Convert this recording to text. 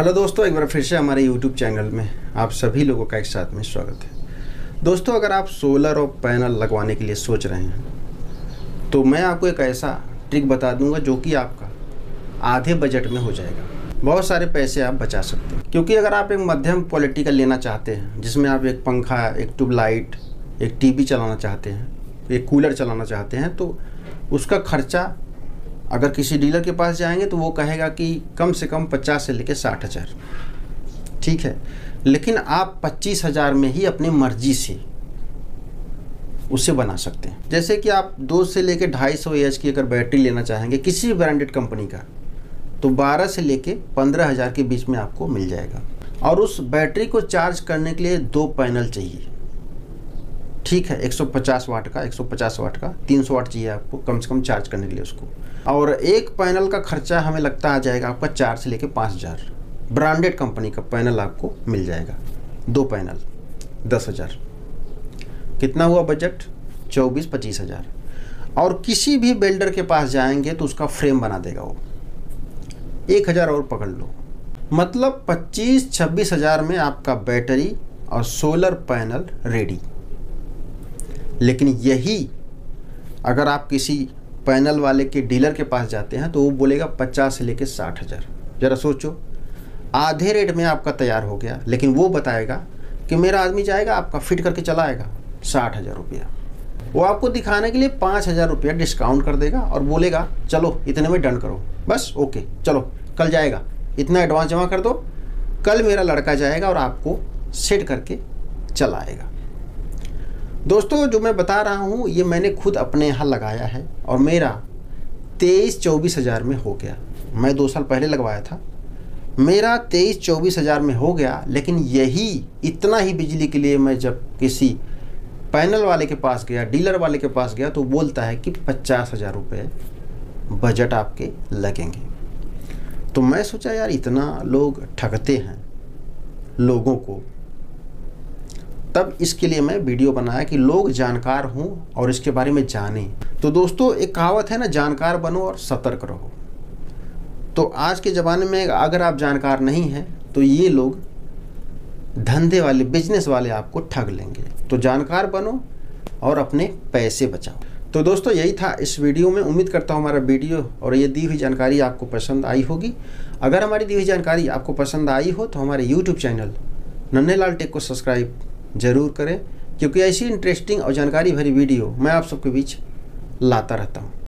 Hello दोस्तों, एक बार फिर से हमारे यूट्यूब चैनल में आप सभी लोगों का एक साथ में स्वागत है। दोस्तों, अगर आप सोलर और पैनल लगवाने के लिए सोच रहे हैं तो मैं आपको एक ऐसा ट्रिक बता दूँगा जो कि आपका आधे बजट में हो जाएगा। बहुत सारे पैसे आप बचा सकते हैं। क्योंकि अगर आप एक मध्यम क्वालिटी का लेना चाहते हैं, जिसमें आप एक पंखा, एक ट्यूबलाइट एक टीवी चलाना चाहते हैं, एक कूलर चलाना चाहते हैं तो उसका खर्चा अगर किसी डीलर के पास जाएँगे तो वो कहेगा कि कम से कम पचास से लेकर साठ हज़ार। ठीक है? लेकिन आप पच्चीस हज़ार में ही अपनी मर्ज़ी से उसे बना सकते हैं। जैसे कि आप दो से लेकर ढाई सौ एच की अगर बैटरी लेना चाहेंगे किसी भी ब्रांडेड कंपनी का तो बारह से लेके पंद्रह हज़ार के बीच में आपको मिल जाएगा। और उस बैटरी को चार्ज करने के लिए दो पैनल चाहिए। ठीक है 150 वाट का 150 वाट का 300 वाट चाहिए आपको, कम से कम चार्ज करने के लिए उसको। और एक पैनल का खर्चा हमें लगता आ जाएगा आपका चार से लेके पाँच हज़ार। ब्रांडेड कंपनी का पैनल आपको मिल जाएगा, दो पैनल, दस हज़ार। कितना हुआ बजट? चौबीस पच्चीस हज़ार। और किसी भी बिल्डर के पास जाएँगे तो उसका फ्रेम बना देगा वो। एक हज़ार और पकड़ लो। मतलब पच्चीस छब्बीस हज़ार में आपका बैटरी और सोलर पैनल रेडी। लेकिन यही अगर आप किसी पैनल वाले के डीलर के पास जाते हैं तो वो बोलेगा पचास से लेकर साठ हज़ार। ज़रा सोचो। आधे रेट में आपका तैयार हो गया, लेकिन वो बताएगा कि मेरा आदमी जाएगा, आपका फिट करके चलाएगा साठ हज़ार रुपया। वो आपको दिखाने के लिए पाँच हज़ार रुपया डिस्काउंट कर देगा और बोलेगा, चलो, इतने में डन करो। बस ओके चलो, कल जाएगा। इतना एडवांस जमा कर दो, कल मेरा लड़का जाएगा और आपको सेट करके चलाएगा दोस्तों, जो मैं बता रहा हूँ, ये मैंने खुद अपने यहाँ लगाया है और मेरा तेईस चौबीस हज़ार में हो गया। मैं दो साल पहले लगवाया था। मेरा तेईस चौबीस हज़ार में हो गया, लेकिन यही इतना ही बिजली के लिए मैं जब किसी पैनल वाले के पास गया, डीलर वाले के पास गया तो बोलता है कि पचास हज़ार रुपये बजट आपके लगेंगे। तो मैं सोचा, यार, इतना लोग ठगते हैं लोगों को तब इसके लिए मैं वीडियो बनाया कि लोग जानकार हों और इसके बारे में जानें। तो दोस्तों, एक कहावत है ना, जानकार बनो और सतर्क रहो। तो आज के ज़माने में अगर आप जानकार नहीं हैं तो ये लोग धंधे वाले बिज़नेस वाले आपको ठग लेंगे। तो जानकार बनो और अपने पैसे बचाओ। तो दोस्तों, यही था इस वीडियो में। उम्मीद करता हूँ हमारा वीडियो और ये दी हुई जानकारी आपको पसंद आई होगी। अगर हमारी दी हुई जानकारी आपको पसंद आई हो तो हमारे यूट्यूब चैनल नन्हे लाल टेक को सब्सक्राइब ज़रूर करें, क्योंकि ऐसी इंटरेस्टिंग और जानकारी भरी वीडियो मैं आप सबके बीच लाता रहता हूँ।